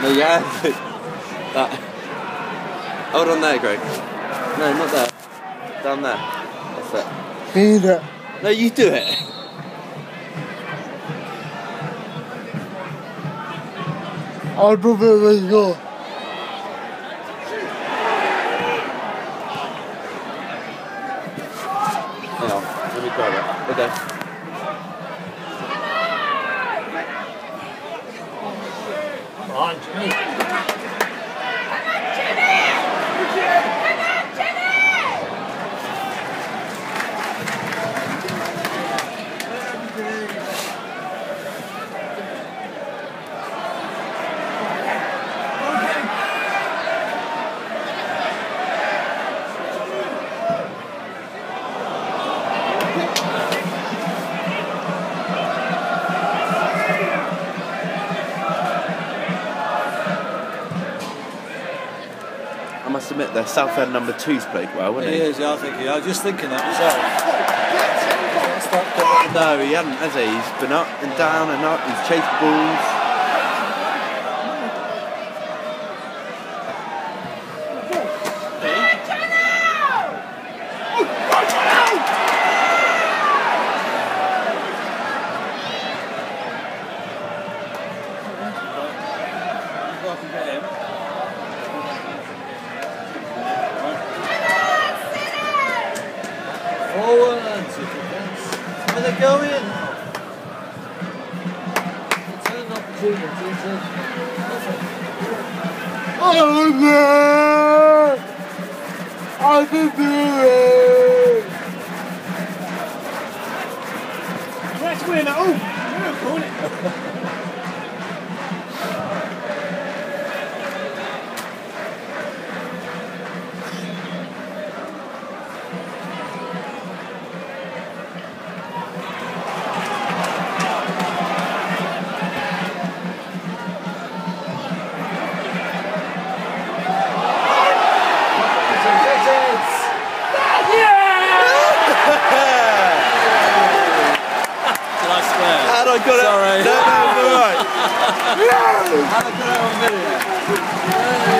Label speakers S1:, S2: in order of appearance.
S1: No, yeah. that. Hold on there, Greg. No, not there. Down there. That's it.
S2: Need it.
S1: No, you do it.
S2: I'd prefer this go.
S1: Hang on. Let me grab it. Okay.
S2: On, Jimmy.
S1: I must admit, their Southend number two's played well,
S3: He
S1: hasn't he?
S3: He is, yeah, I think he. I was just thinking that myself.
S1: No, he hadn't, has he? He's been up and down and up. He's chased balls.
S3: If I him. Where they going? It's an opportunity to.
S2: I'm! I can do it!
S4: Let's win. Oh.
S3: I
S1: got
S3: Sorry.
S1: it. No, no, all right.
S3: Video.